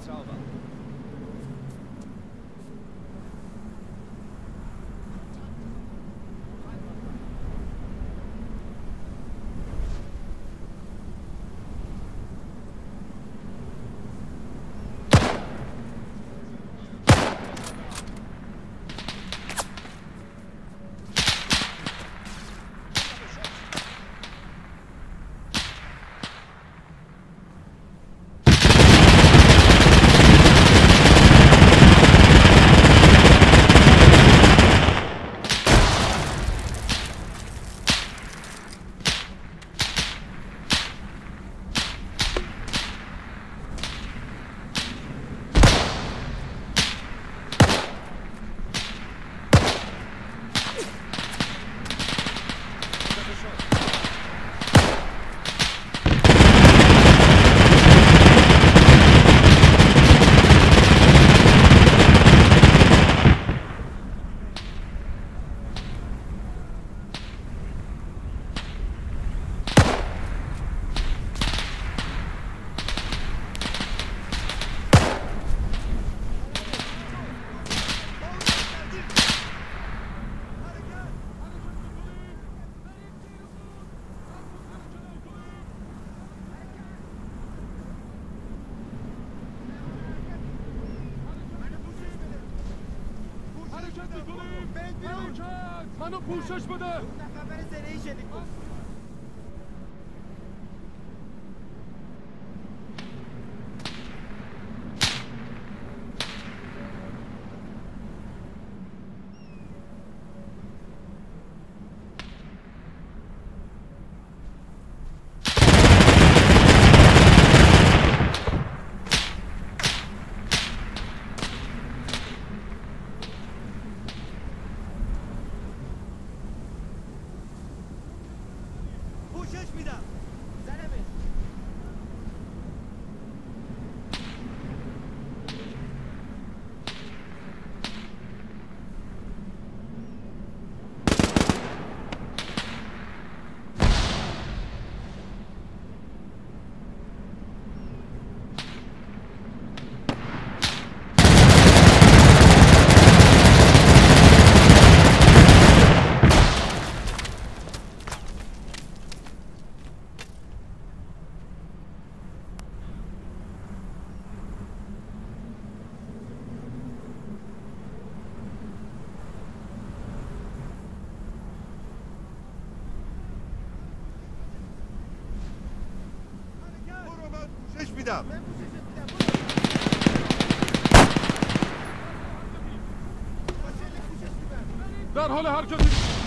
Zauber. منو پوشش بده. پوشش میدم だ میدم. در حال حرکتیم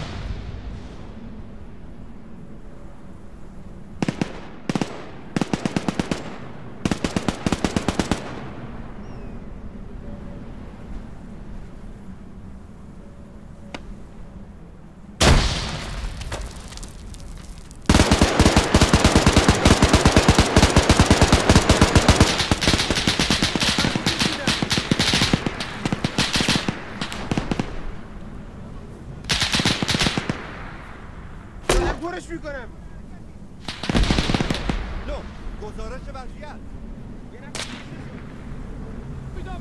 دورش می‌کنم. لو گزارش وضعیت. بیدار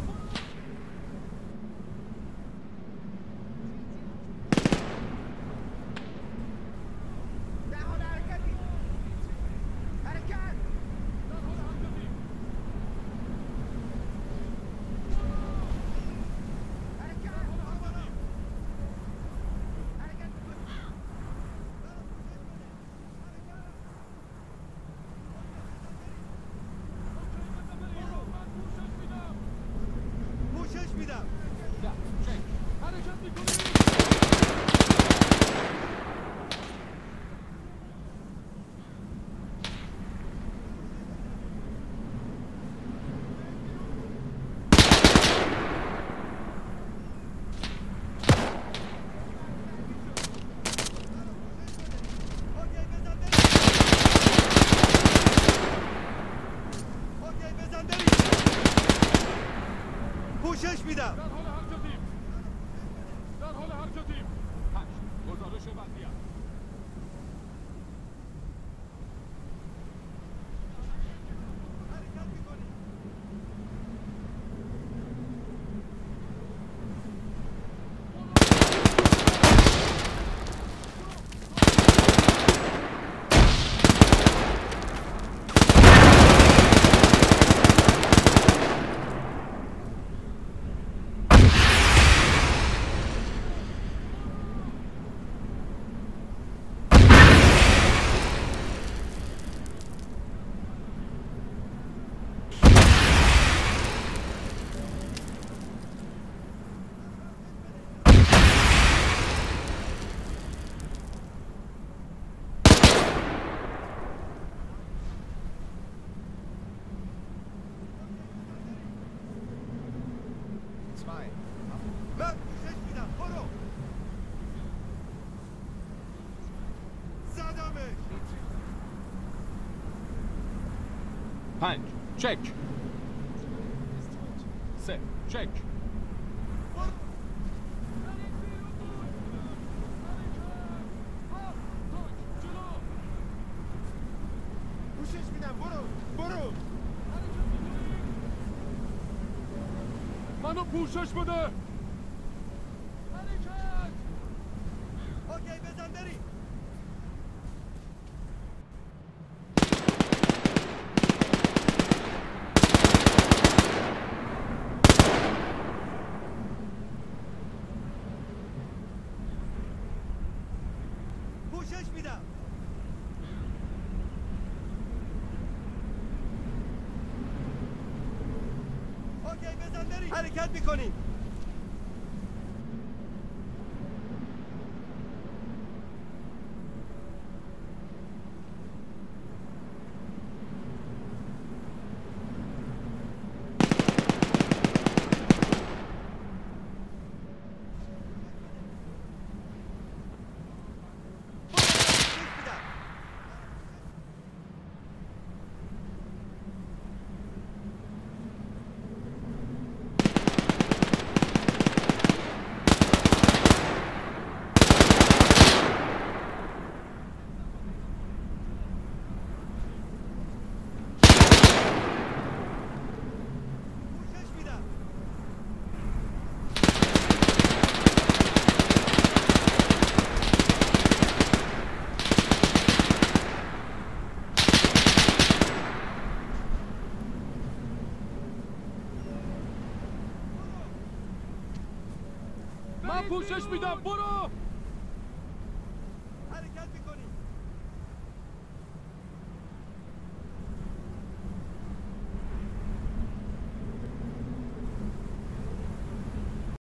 پوشش میدم. در حال حرکتیم در حال حرکتیم هشت گزارش وضعیت حرکت می‌کنیم من پوشش میدم برو زدمش پنج چک سه چک منو پوشش بده حرکت اوکی بزن بریم پوشش میدم. اوکی بزن بریم. حرکت می‌کنیم پوشش میدم پوشش میدم پوشش میدم برو!